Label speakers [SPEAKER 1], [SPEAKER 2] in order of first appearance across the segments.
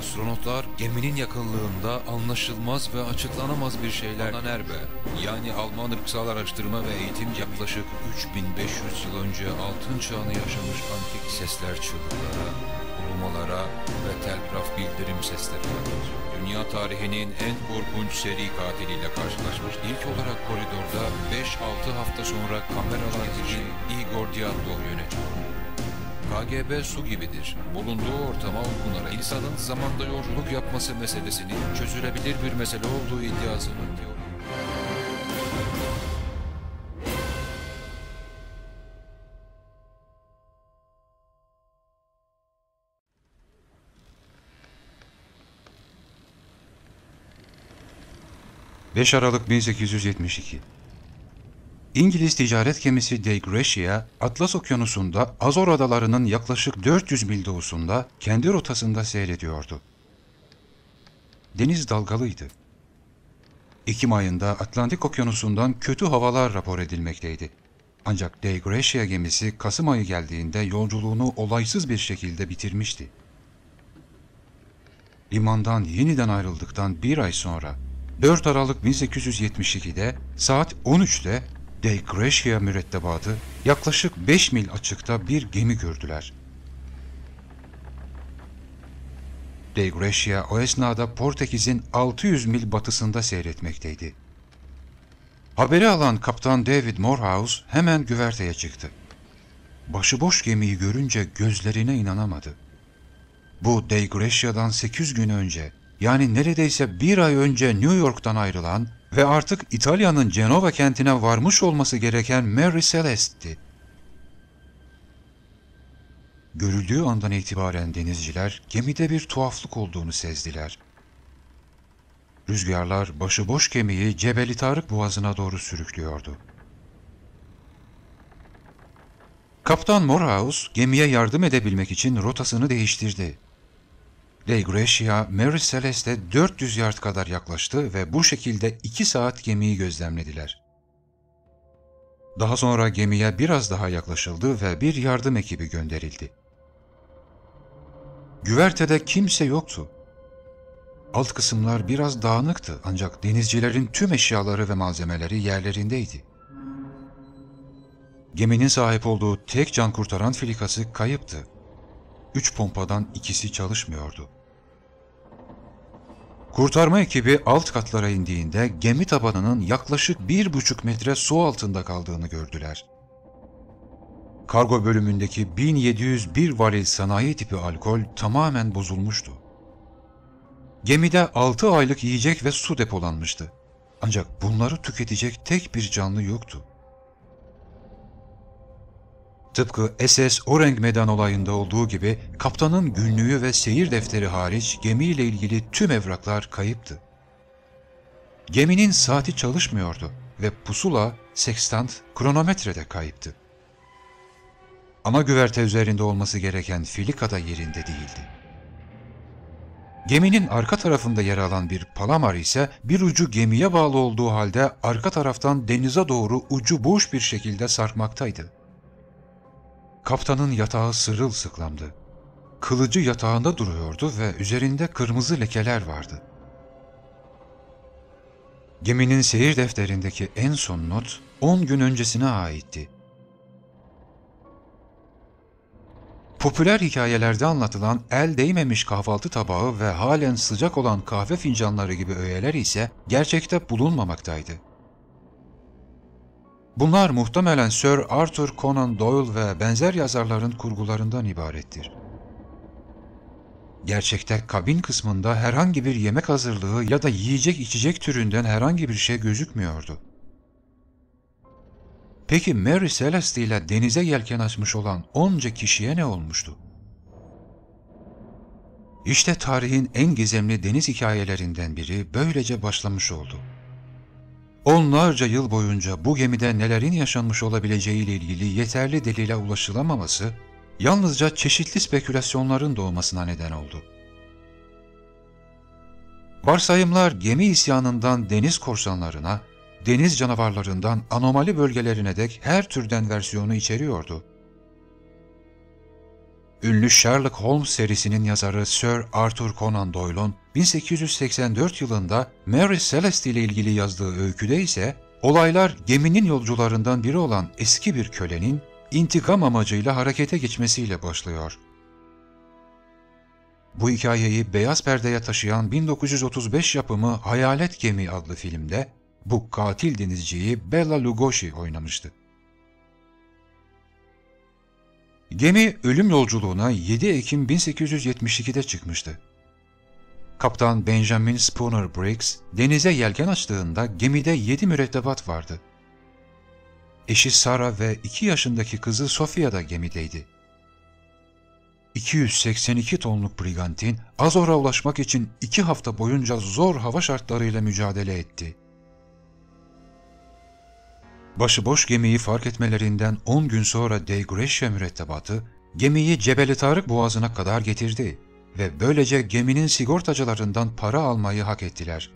[SPEAKER 1] Astronotlar geminin yakınlığında anlaşılmaz ve açıklanamaz bir şeyler Nerbe yani Alman ırksal araştırma ve eğitim yaklaşık 3500 yıl önce altın çağını yaşamış antik sesler çığlıklara, ulumalara ve telgraf bildirim sesleri. Dünya tarihinin en korkunç seri katiliyle karşılaşmış. İlk olarak koridorda 5-6 hafta sonra kameralar için Igor Diatlov yönetiyor. KGB su gibidir. Bulunduğu ortama uygun insanın zamanda yolculuk yapması meselesinin çözülebilir bir mesele olduğu iddiasını diyor.
[SPEAKER 2] ...5 Aralık 1872 İngiliz ticaret gemisi De Gracia, Atlas Okyanusu'nda Azor Adaları'nın yaklaşık 400 mil doğusunda kendi rotasında seyrediyordu. Deniz dalgalıydı. Ekim ayında Atlantik Okyanusu'ndan kötü havalar rapor edilmekteydi. Ancak De Gracia gemisi Kasım ayı geldiğinde yolculuğunu olaysız bir şekilde bitirmişti. Limandan yeniden ayrıldıktan bir ay sonra 4 Aralık 1872'de saat 13'te De Gracia mürettebatı yaklaşık 5 mil açıkta bir gemi gördüler. De Gracia o esnada Portekiz'in 600 mil batısında seyretmekteydi. Haberi alan kaptan David Morehouse hemen güverteye çıktı. Başıboş gemiyi görünce gözlerine inanamadı. Bu De Gracia'dan 8 gün önce yani neredeyse bir ay önce New York'tan ayrılan ve artık İtalya'nın Cenova kentine varmış olması gereken Mary Celeste'ti. Görüldüğü andan itibaren denizciler gemide bir tuhaflık olduğunu sezdiler. Rüzgarlar başıboş gemiyi Cebeli Tarık boğazına doğru sürüklüyordu. Kaptan Morehouse gemiye yardım edebilmek için rotasını değiştirdi. De Gracia, Mary Celeste 400 yard kadar yaklaştı ve bu şekilde 2 saat gemiyi gözlemlediler. Daha sonra gemiye biraz daha yaklaşıldı ve bir yardım ekibi gönderildi. Güvertede kimse yoktu. Alt kısımlar biraz dağınıktı ancak denizcilerin tüm eşyaları ve malzemeleri yerlerindeydi. Geminin sahip olduğu tek can kurtaran filikası kayıptı. Üç pompadan ikisi çalışmıyordu. Kurtarma ekibi alt katlara indiğinde gemi tabanının yaklaşık bir buçuk metre su altında kaldığını gördüler. Kargo bölümündeki 1701 varil sanayi tipi alkol tamamen bozulmuştu. Gemide 6 aylık yiyecek ve su depolanmıştı. Ancak bunları tüketecek tek bir canlı yoktu. Tıpkı SS Oreng Medan olayında olduğu gibi kaptanın günlüğü ve seyir defteri hariç gemiyle ilgili tüm evraklar kayıptı. Geminin saati çalışmıyordu ve pusula, sekstant, kronometre de kayıptı. Ana güverte üzerinde olması gereken filika da yerinde değildi. Geminin arka tarafında yer alan bir palamar ise bir ucu gemiye bağlı olduğu halde arka taraftan denize doğru ucu boş bir şekilde sarkmaktaydı. Kaptanın yatağı sırılsıklamdı. Kılıcı yatağında duruyordu ve üzerinde kırmızı lekeler vardı. Geminin seyir defterindeki en son not 10 gün öncesine aitti. Popüler hikayelerde anlatılan el değmemiş kahvaltı tabağı ve halen sıcak olan kahve fincanları gibi öğeler ise gerçekte bulunmamaktaydı. Bunlar muhtemelen Sir Arthur Conan Doyle ve benzer yazarların kurgularından ibarettir. Gerçekte kabin kısmında herhangi bir yemek hazırlığı ya da yiyecek içecek türünden herhangi bir şey gözükmüyordu. Peki Mary Celeste ile denize yelken açmış olan onca kişiye ne olmuştu? İşte tarihin en gizemli deniz hikayelerinden biri böylece başlamış oldu. Onlarca yıl boyunca bu gemide nelerin yaşanmış olabileceği ile ilgili yeterli delile ulaşılamaması, yalnızca çeşitli spekülasyonların doğmasına neden oldu. Varsayımlar gemi isyanından deniz korsanlarına, deniz canavarlarından anomali bölgelerine dek her türden versiyonu içeriyordu. Ünlü Sherlock Holmes serisinin yazarı Sir Arthur Conan Doyle'un 1884 yılında Mary Celeste ile ilgili yazdığı öyküde ise olaylar geminin yolcularından biri olan eski bir kölenin intikam amacıyla harekete geçmesiyle başlıyor. Bu hikayeyi beyaz perdeye taşıyan 1935 yapımı Hayalet Gemi adlı filmde bu katil denizciyi Bela Lugosi oynamıştı. Gemi ölüm yolculuğuna 7 Ekim 1872'de çıkmıştı. Kaptan Benjamin Spooner Briggs denize yelken açtığında gemide 7 mürettebat vardı. Eşi Sarah ve 2 yaşındaki kızı Sofia da gemideydi. 282 tonluk brigantin Azor'a ulaşmak için 2 hafta boyunca zor hava şartlarıyla mücadele etti. Başıboş gemiyi fark etmelerinden 10 gün sonra De Gracia mürettebatı gemiyi Cebeli Tarık boğazına kadar getirdi ve böylece geminin sigortacılarından para almayı hak ettiler.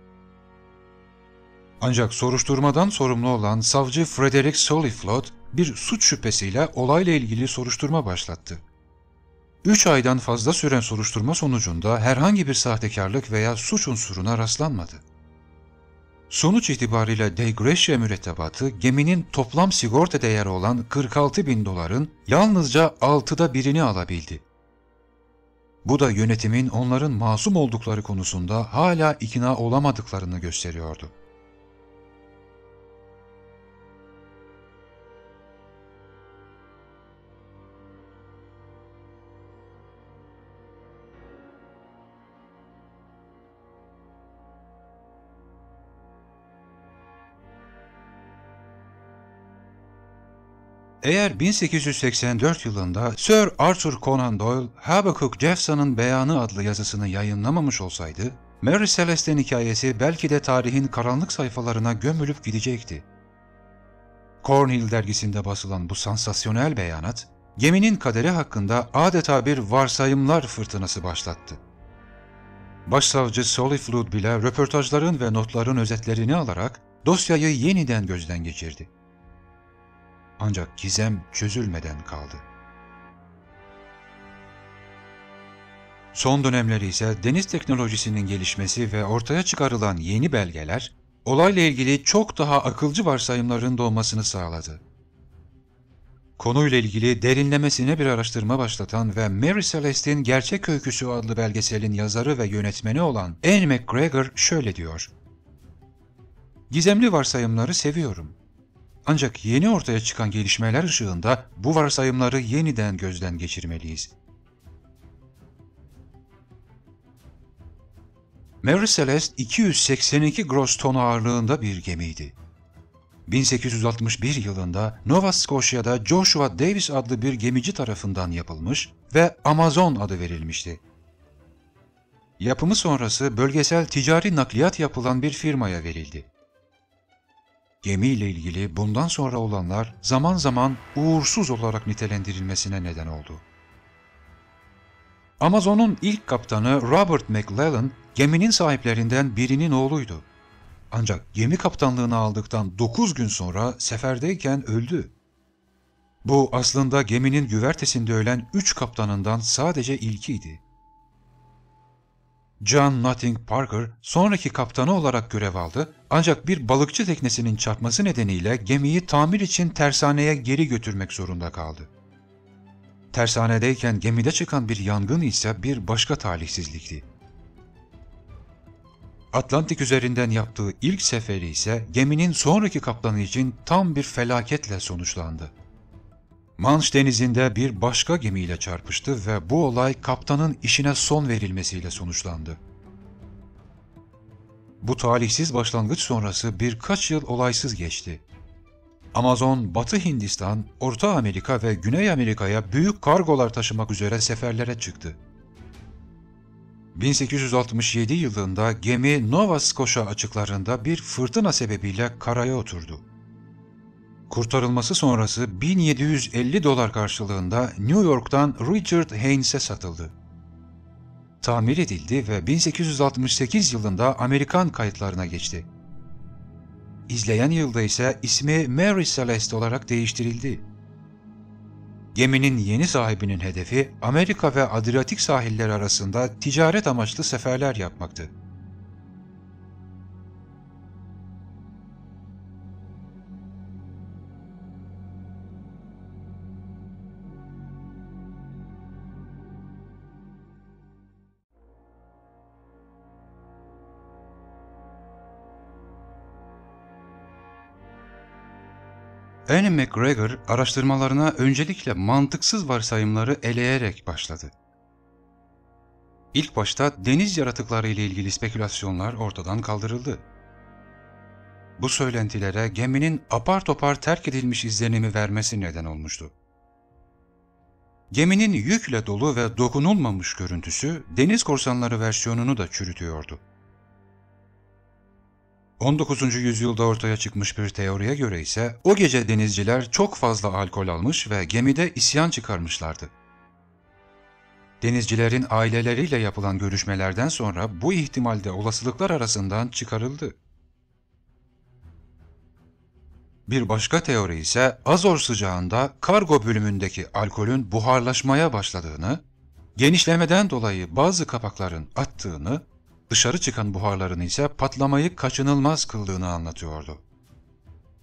[SPEAKER 2] Ancak soruşturmadan sorumlu olan savcı Frederick Soliflot bir suç şüphesiyle olayla ilgili soruşturma başlattı. 3 aydan fazla süren soruşturma sonucunda herhangi bir sahtekarlık veya suç unsuruna rastlanmadı. Sonuç itibariyle De Gracia mürettebatı geminin toplam sigorta değeri olan 46 bin doların yalnızca altıda birini alabildi. Bu da yönetimin onların masum oldukları konusunda hala ikna olamadıklarını gösteriyordu. Eğer 1884 yılında Sir Arthur Conan Doyle, Habakkuk Jeffson'ın Beyanı adlı yazısını yayınlamamış olsaydı, Mary Celeste'nin hikayesi belki de tarihin karanlık sayfalarına gömülüp gidecekti. Cornhill dergisinde basılan bu sansasyonel beyanat, geminin kaderi hakkında adeta bir varsayımlar fırtınası başlattı. Başsavcı Soliflud bile röportajların ve notların özetlerini alarak dosyayı yeniden gözden geçirdi. Ancak gizem çözülmeden kaldı. Son dönemleri ise deniz teknolojisinin gelişmesi ve ortaya çıkarılan yeni belgeler, olayla ilgili çok daha akılcı varsayımların doğmasını sağladı. Konuyla ilgili derinlemesine bir araştırma başlatan ve Mary Celeste'in Gerçek Öyküsü adlı belgeselin yazarı ve yönetmeni olan Anne McGregor şöyle diyor. Gizemli varsayımları seviyorum. Ancak yeni ortaya çıkan gelişmeler ışığında bu varsayımları yeniden gözden geçirmeliyiz. Mary Celeste 282 gross ton ağırlığında bir gemiydi. 1861 yılında Nova Scotia'da Joshua Davis adlı bir gemici tarafından yapılmış ve Amazon adı verilmişti. Yapımı sonrası bölgesel ticari nakliyat yapılan bir firmaya verildi. Gemiyle ilgili bundan sonra olanlar zaman zaman uğursuz olarak nitelendirilmesine neden oldu. Amazon'un ilk kaptanı Robert McLellan geminin sahiplerinden birinin oğluydu. Ancak gemi kaptanlığını aldıktan 9 gün sonra seferdeyken öldü. Bu aslında geminin güvertesinde ölen 3 kaptanından sadece ilkiydi. John Notting Parker sonraki kaptanı olarak görev aldı ancak bir balıkçı teknesinin çarpması nedeniyle gemiyi tamir için tersaneye geri götürmek zorunda kaldı. Tersanedeyken gemide çıkan bir yangın ise bir başka talihsizlikti. Atlantik üzerinden yaptığı ilk seferi ise geminin sonraki kaptanı için tam bir felaketle sonuçlandı. Manş denizinde bir başka gemiyle çarpıştı ve bu olay kaptanın işine son verilmesiyle sonuçlandı. Bu talihsiz başlangıç sonrası birkaç yıl olaysız geçti. Amazon, Batı Hindistan, Orta Amerika ve Güney Amerika'ya büyük kargolar taşımak üzere seferlere çıktı. 1867 yılında gemi Nova Scotia açıklarında bir fırtına sebebiyle karaya oturdu. Kurtarılması sonrası 1750 dolar karşılığında New York'tan Richard Haynes'e satıldı. Tamir edildi ve 1868 yılında Amerikan kayıtlarına geçti. İzleyen yılda ise ismi Mary Celeste olarak değiştirildi. Geminin yeni sahibinin hedefi Amerika ve Adriyatik sahilleri arasında ticaret amaçlı seferler yapmaktı. Anne McGregor araştırmalarına öncelikle mantıksız varsayımları eleyerek başladı. İlk başta deniz yaratıkları ile ilgili spekülasyonlar ortadan kaldırıldı. Bu söylentilere geminin apar topar terk edilmiş izlenimi vermesi neden olmuştu. Geminin yükle dolu ve dokunulmamış görüntüsü deniz korsanları versiyonunu da çürütüyordu. 19. yüzyılda ortaya çıkmış bir teoriye göre ise o gece denizciler çok fazla alkol almış ve gemide isyan çıkarmışlardı. Denizcilerin aileleriyle yapılan görüşmelerden sonra bu ihtimalde olasılıklar arasından çıkarıldı. Bir başka teori ise Azor sıcağında kargo bölümündeki alkolün buharlaşmaya başladığını, genişlemeden dolayı bazı kapakların attığını dışarı çıkan buharların ise patlamayı kaçınılmaz kıldığını anlatıyordu.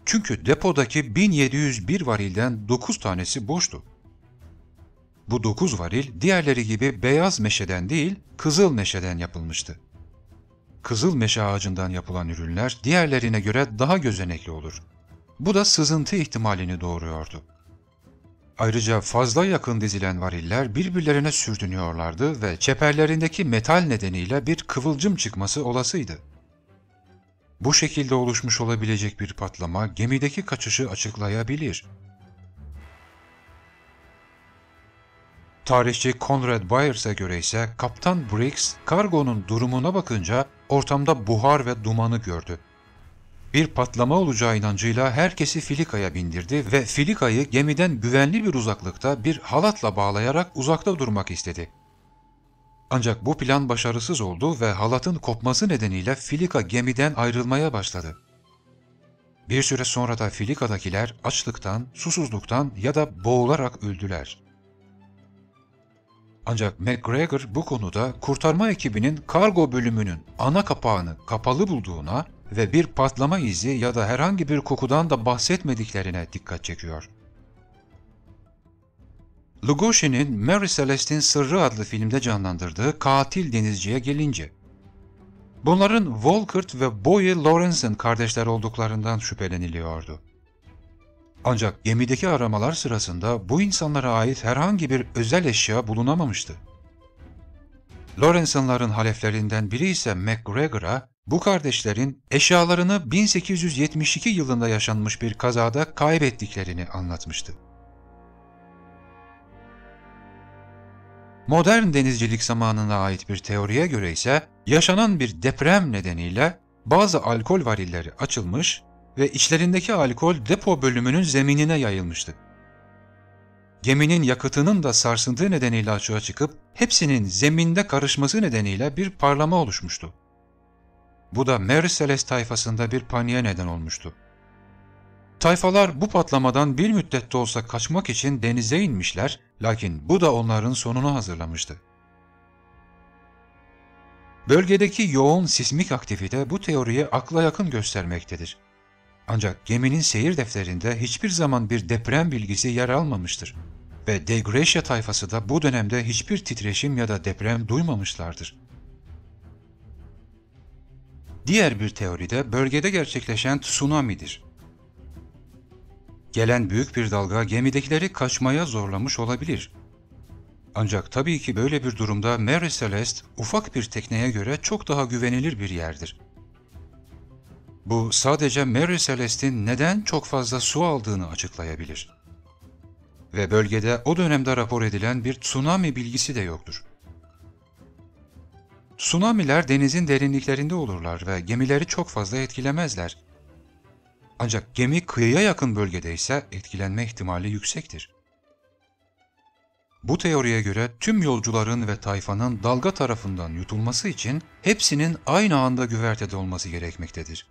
[SPEAKER 2] Çünkü depodaki 1701 varilden 9 tanesi boştu. Bu 9 varil diğerleri gibi beyaz meşeden değil, kızıl meşeden yapılmıştı. Kızıl meşe ağacından yapılan ürünler diğerlerine göre daha gözenekli olur. Bu da sızıntı ihtimalini doğuruyordu. Ayrıca fazla yakın dizilen variller birbirlerine sürtünüyorlardı ve çeperlerindeki metal nedeniyle bir kıvılcım çıkması olasıydı. Bu şekilde oluşmuş olabilecek bir patlama gemideki kaçışı açıklayabilir. Tarihçi Conrad Byers'e göre ise Kaptan Briggs kargonun durumuna bakınca ortamda buhar ve dumanı gördü bir patlama olacağı inancıyla herkesi filikaya bindirdi ve filikayı gemiden güvenli bir uzaklıkta bir halatla bağlayarak uzakta durmak istedi. Ancak bu plan başarısız oldu ve halatın kopması nedeniyle filika gemiden ayrılmaya başladı. Bir süre sonra da filikadakiler açlıktan, susuzluktan ya da boğularak öldüler. Ancak McGregor bu konuda kurtarma ekibinin kargo bölümünün ana kapağını kapalı bulduğuna ve bir patlama izi ya da herhangi bir kokudan da bahsetmediklerine dikkat çekiyor. Lugosi'nin Mary Celeste'in Sırrı adlı filmde canlandırdığı katil denizciye gelince, bunların Volkert ve Boye Lawrence'ın kardeşler olduklarından şüpheleniliyordu. Ancak gemideki aramalar sırasında bu insanlara ait herhangi bir özel eşya bulunamamıştı. Lawrence'ınların haleflerinden biri ise McGregor'a bu kardeşlerin eşyalarını 1872 yılında yaşanmış bir kazada kaybettiklerini anlatmıştı. Modern denizcilik zamanına ait bir teoriye göre ise yaşanan bir deprem nedeniyle bazı alkol varilleri açılmış ve içlerindeki alkol depo bölümünün zeminine yayılmıştı. Geminin yakıtının da sarsıntığı nedeniyle açığa çıkıp hepsinin zeminde karışması nedeniyle bir parlama oluşmuştu. Bu da Mary Celeste tayfasında bir paniğe neden olmuştu. Tayfalar bu patlamadan bir müddet de olsa kaçmak için denize inmişler, lakin bu da onların sonunu hazırlamıştı. Bölgedeki yoğun sismik aktivite bu teoriye akla yakın göstermektedir. Ancak geminin seyir defterinde hiçbir zaman bir deprem bilgisi yer almamıştır ve De Gracia tayfası da bu dönemde hiçbir titreşim ya da deprem duymamışlardır. Diğer bir teoride bölgede gerçekleşen tsunami'dir. Gelen büyük bir dalga gemidekileri kaçmaya zorlamış olabilir. Ancak tabii ki böyle bir durumda Mary Celeste ufak bir tekneye göre çok daha güvenilir bir yerdir. Bu sadece Mary Celeste'in neden çok fazla su aldığını açıklayabilir. Ve bölgede o dönemde rapor edilen bir tsunami bilgisi de yoktur. Tsunamiler denizin derinliklerinde olurlar ve gemileri çok fazla etkilemezler. Ancak gemi kıyıya yakın bölgede ise etkilenme ihtimali yüksektir. Bu teoriye göre tüm yolcuların ve tayfanın dalga tarafından yutulması için hepsinin aynı anda güvertede olması gerekmektedir.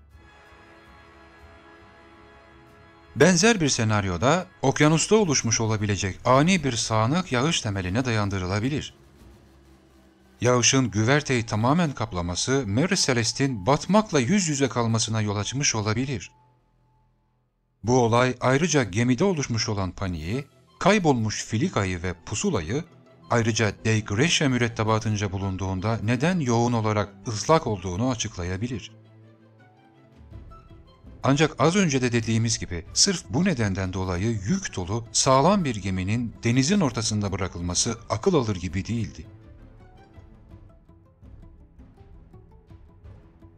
[SPEAKER 2] Benzer bir senaryoda okyanusta oluşmuş olabilecek ani bir sağanak yağış temeline dayandırılabilir. Yağışın güverteyi tamamen kaplaması Mary Celeste'in batmakla yüz yüze kalmasına yol açmış olabilir. Bu olay ayrıca gemide oluşmuş olan paniği, kaybolmuş filikayı ve pusulayı, ayrıca De Grecia mürettebatınca bulunduğunda neden yoğun olarak ıslak olduğunu açıklayabilir. Ancak az önce de dediğimiz gibi sırf bu nedenden dolayı yük dolu sağlam bir geminin denizin ortasında bırakılması akıl alır gibi değildi.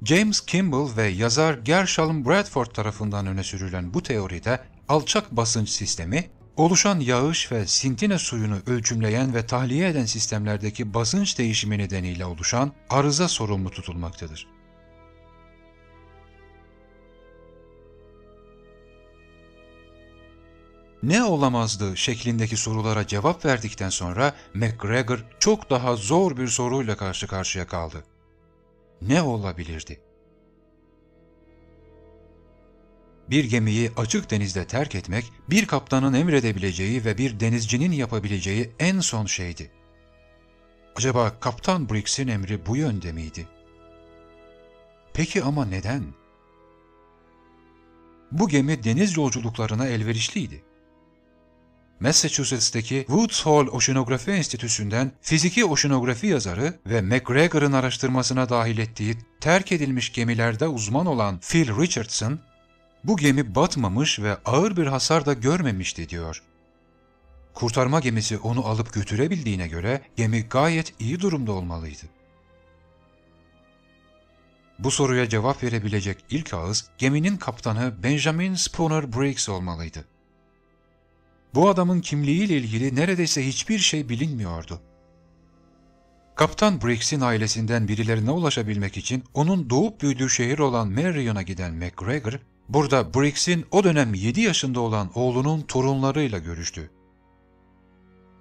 [SPEAKER 2] James Kimball ve yazar Gershom Bradford tarafından öne sürülen bu teoride alçak basınç sistemi, oluşan yağış ve sintine suyunu ölçümleyen ve tahliye eden sistemlerdeki basınç değişimi nedeniyle oluşan arıza sorumlu tutulmaktadır. ne olamazdı şeklindeki sorulara cevap verdikten sonra McGregor çok daha zor bir soruyla karşı karşıya kaldı. Ne olabilirdi? Bir gemiyi açık denizde terk etmek, bir kaptanın emredebileceği ve bir denizcinin yapabileceği en son şeydi. Acaba Kaptan Briggs'in emri bu yönde miydi? Peki ama neden? Bu gemi deniz yolculuklarına elverişliydi. Massachusetts'teki Woods Hole Oşinografi Enstitüsü'nden fiziki oşinografi yazarı ve McGregor'ın araştırmasına dahil ettiği terk edilmiş gemilerde uzman olan Phil Richardson, bu gemi batmamış ve ağır bir hasar da görmemişti diyor. Kurtarma gemisi onu alıp götürebildiğine göre gemi gayet iyi durumda olmalıydı. Bu soruya cevap verebilecek ilk ağız geminin kaptanı Benjamin Spooner Briggs olmalıydı. Bu adamın kimliğiyle ilgili neredeyse hiçbir şey bilinmiyordu. Kaptan Briggs'in ailesinden birilerine ulaşabilmek için onun doğup büyüdüğü şehir olan Marion'a giden McGregor, burada Briggs'in o dönem 7 yaşında olan oğlunun torunlarıyla görüştü.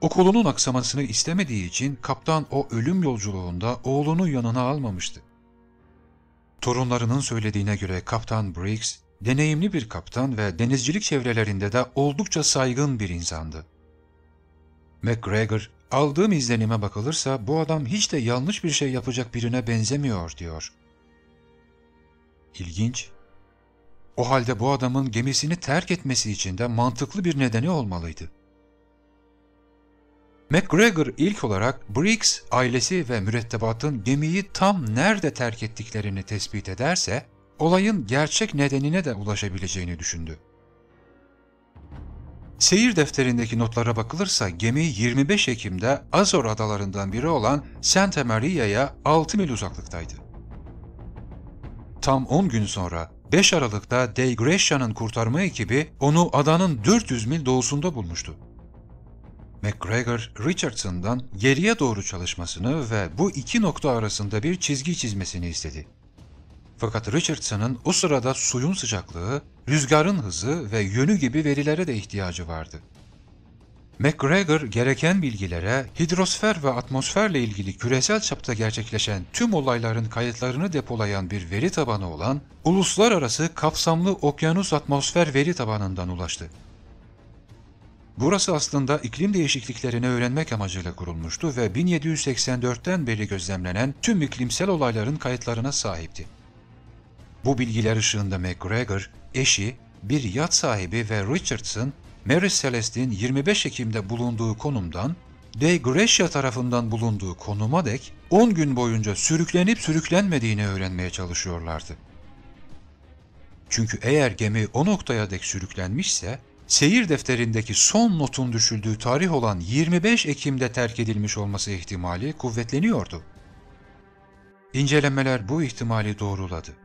[SPEAKER 2] Okulunun aksamasını istemediği için kaptan o ölüm yolculuğunda oğlunu yanına almamıştı. Torunlarının söylediğine göre Kaptan Briggs, deneyimli bir kaptan ve denizcilik çevrelerinde de oldukça saygın bir insandı. McGregor, aldığım izlenime bakılırsa bu adam hiç de yanlış bir şey yapacak birine benzemiyor diyor. İlginç. O halde bu adamın gemisini terk etmesi için de mantıklı bir nedeni olmalıydı. McGregor ilk olarak Briggs ailesi ve mürettebatın gemiyi tam nerede terk ettiklerini tespit ederse, olayın gerçek nedenine de ulaşabileceğini düşündü. Seyir defterindeki notlara bakılırsa gemi 25 Ekim'de Azor adalarından biri olan Santa Maria'ya 6 mil uzaklıktaydı. Tam 10 gün sonra 5 Aralık'ta De Grecia'nın kurtarma ekibi onu adanın 400 mil doğusunda bulmuştu. McGregor, Richardson'dan geriye doğru çalışmasını ve bu iki nokta arasında bir çizgi çizmesini istedi. Fakat Richardson'ın o sırada suyun sıcaklığı, rüzgarın hızı ve yönü gibi verilere de ihtiyacı vardı. McGregor gereken bilgilere hidrosfer ve atmosferle ilgili küresel çapta gerçekleşen tüm olayların kayıtlarını depolayan bir veri tabanı olan Uluslararası Kapsamlı Okyanus Atmosfer Veri Tabanı'ndan ulaştı. Burası aslında iklim değişikliklerini öğrenmek amacıyla kurulmuştu ve 1784'ten beri gözlemlenen tüm iklimsel olayların kayıtlarına sahipti. Bu bilgiler ışığında McGregor, eşi, bir yat sahibi ve Richardson, Mary Celeste'in 25 Ekim'de bulunduğu konumdan De Grecia tarafından bulunduğu konuma dek 10 gün boyunca sürüklenip sürüklenmediğini öğrenmeye çalışıyorlardı. Çünkü eğer gemi o noktaya dek sürüklenmişse, seyir defterindeki son notun düşüldüğü tarih olan 25 Ekim'de terk edilmiş olması ihtimali kuvvetleniyordu. İncelemeler bu ihtimali doğruladı.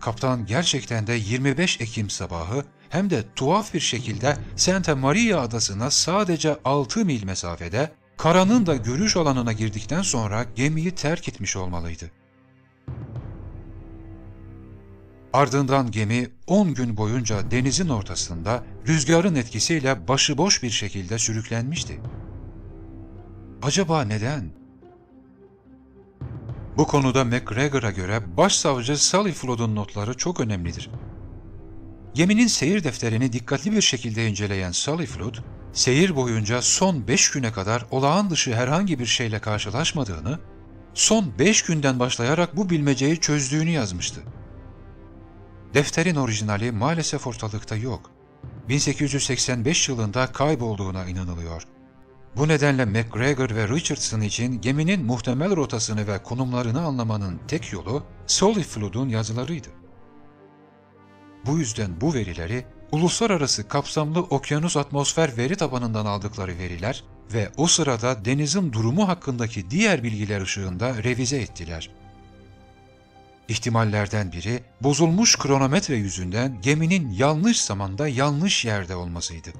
[SPEAKER 2] Kaptan gerçekten de 25 Ekim sabahı hem de tuhaf bir şekilde Santa Maria adasına sadece 6 mil mesafede karanın da görüş alanına girdikten sonra gemiyi terk etmiş olmalıydı. Ardından gemi 10 gün boyunca denizin ortasında rüzgarın etkisiyle başıboş bir şekilde sürüklenmişti. Acaba neden? Bu konuda McGregor'a göre başsavcı Sally Flood'un notları çok önemlidir. Geminin seyir defterini dikkatli bir şekilde inceleyen Sully Flood, seyir boyunca son 5 güne kadar olağan dışı herhangi bir şeyle karşılaşmadığını, son 5 günden başlayarak bu bilmeceyi çözdüğünü yazmıştı. Defterin orijinali maalesef ortalıkta yok. 1885 yılında kaybolduğuna inanılıyor. Bu nedenle McGregor ve Richardson için geminin muhtemel rotasını ve konumlarını anlamanın tek yolu Soliflood'un yazılarıydı. Bu yüzden bu verileri uluslararası kapsamlı okyanus atmosfer veri tabanından aldıkları veriler ve o sırada denizin durumu hakkındaki diğer bilgiler ışığında revize ettiler. İhtimallerden biri bozulmuş kronometre yüzünden geminin yanlış zamanda yanlış yerde olmasıydı.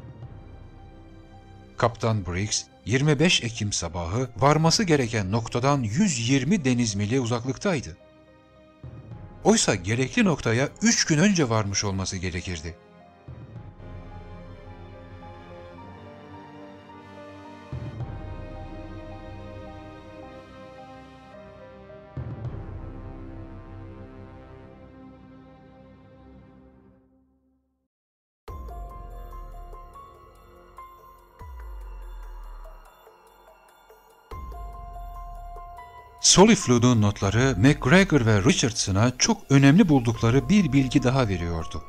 [SPEAKER 2] Kaptan Briggs 25 Ekim sabahı varması gereken noktadan 120 deniz mili uzaklıktaydı. Oysa gerekli noktaya 3 gün önce varmış olması gerekirdi. Soliflu'nun notları McGregor ve Richardson'a çok önemli buldukları bir bilgi daha veriyordu.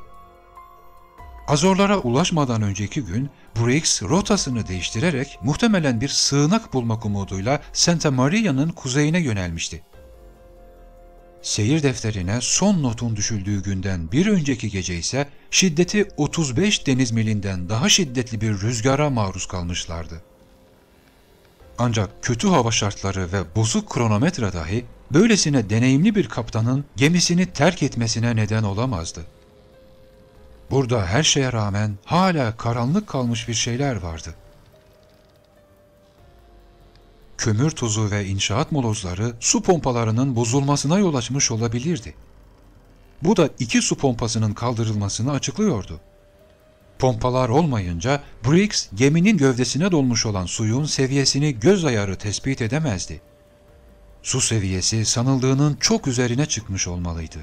[SPEAKER 2] Azorlara ulaşmadan önceki gün Briggs rotasını değiştirerek muhtemelen bir sığınak bulmak umuduyla Santa Maria'nın kuzeyine yönelmişti. Seyir defterine son notun düşüldüğü günden bir önceki gece ise şiddeti 35 deniz milinden daha şiddetli bir rüzgara maruz kalmışlardı. Ancak kötü hava şartları ve bozuk kronometre dahi böylesine deneyimli bir kaptanın gemisini terk etmesine neden olamazdı. Burada her şeye rağmen hala karanlık kalmış bir şeyler vardı. Kömür tozu ve inşaat molozları su pompalarının bozulmasına yol açmış olabilirdi. Bu da iki su pompasının kaldırılmasını açıklıyordu. Pompalar olmayınca Briggs geminin gövdesine dolmuş olan suyun seviyesini göz ayarı tespit edemezdi. Su seviyesi sanıldığının çok üzerine çıkmış olmalıydı.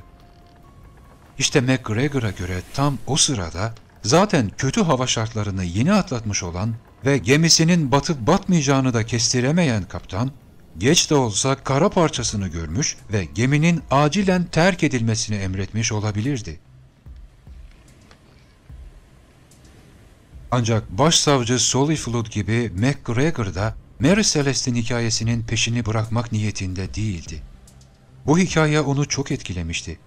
[SPEAKER 2] İşte McGregor'a göre tam o sırada zaten kötü hava şartlarını yeni atlatmış olan ve gemisinin batıp batmayacağını da kestiremeyen kaptan, geç de olsa kara parçasını görmüş ve geminin acilen terk edilmesini emretmiş olabilirdi. Ancak başsavcı Soliflood gibi McGregor da Mary Celeste'in hikayesinin peşini bırakmak niyetinde değildi. Bu hikaye onu çok etkilemişti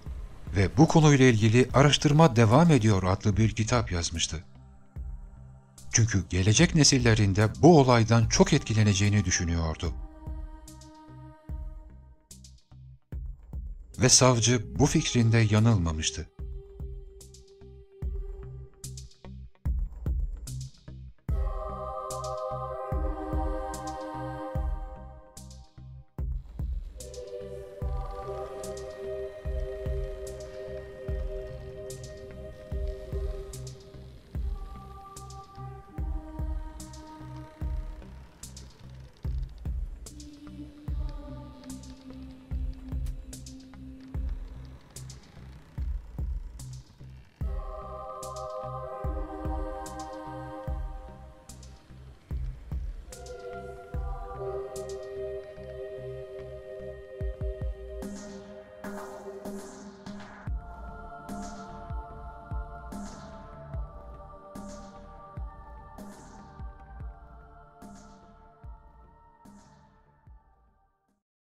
[SPEAKER 2] ve bu konuyla ilgili Araştırma Devam Ediyor adlı bir kitap yazmıştı. Çünkü gelecek nesillerinde bu olaydan çok etkileneceğini düşünüyordu. Ve savcı bu fikrinde yanılmamıştı.